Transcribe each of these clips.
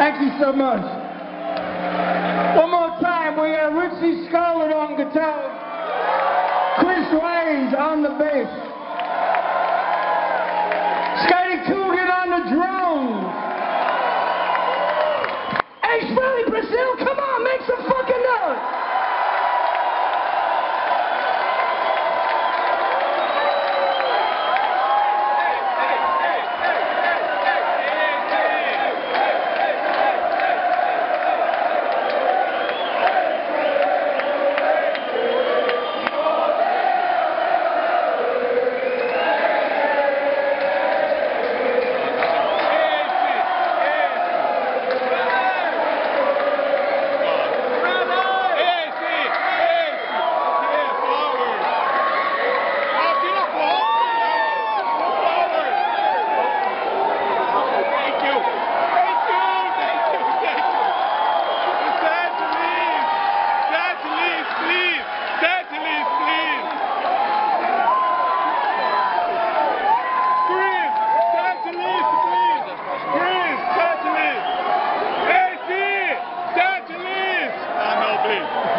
Thank you so much. One more time, we got Richie Scarlet on guitar, Chris Raines on the bass, Scotty Coogan on the drums, Ace Frehley Brazil, come on!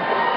Bye.